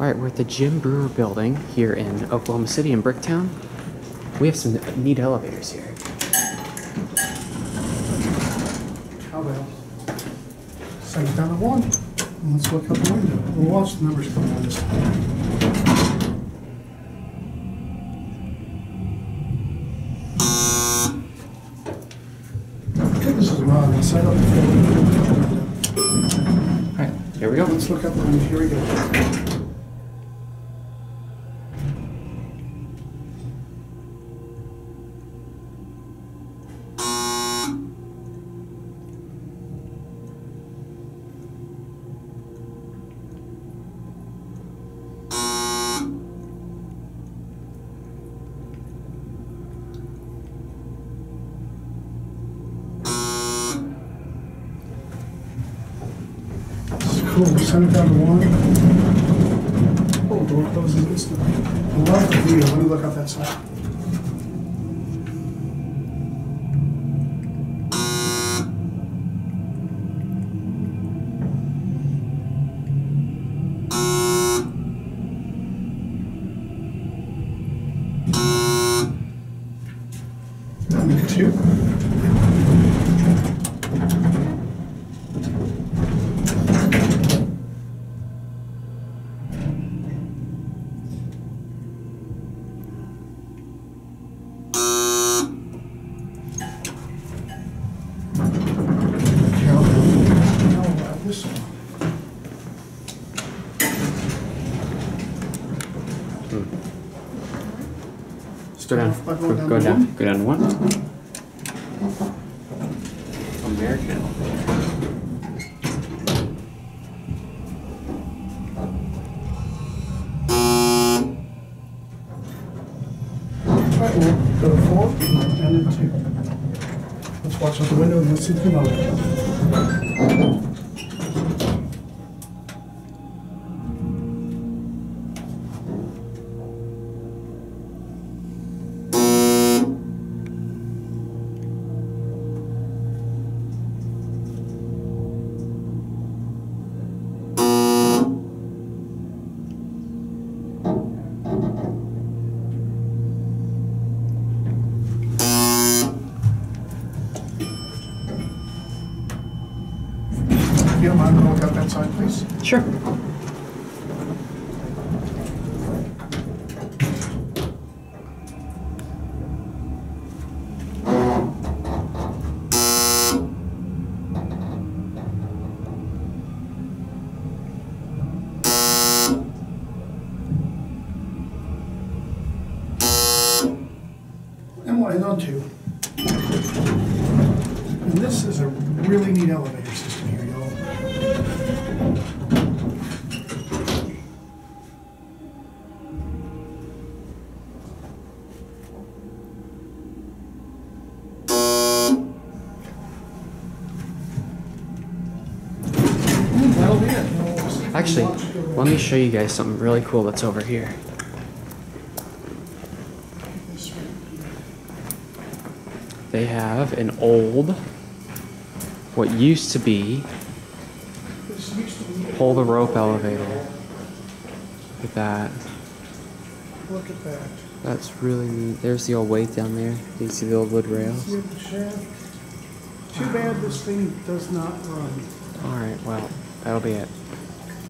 All right, we're at the Jim Brewer building here in Oklahoma City in Bricktown. We have some neat elevators here. How about it down to one? Let's look out the window. We'll watch the numbers come on this. I think this is wrong. Let's set up the All right, here we go. Let's look up the window. Here we go. Cool. Send it down to one. Oh, door closes instantly. I love the view. Let me look up that side. Number two. Count. This one. Just go down. By Go, going down go down. one? Go down to one. American elevator. We'll go to four and then two. Let's watch out the window and let's see the motor. You don't mind, go look out that side, please. Sure. And one, and on two. And this is a really neat elevator system Actually, watch it go let me show you guys something really cool that's over here. They have an old, what used to be, This used to be. pull the rope elevator. Look at that. Look at that. That's really neat. There's the old weight down there. Do you see the old wood rails? See the shaft? Too bad this thing does not run. Alright, well, that'll be it.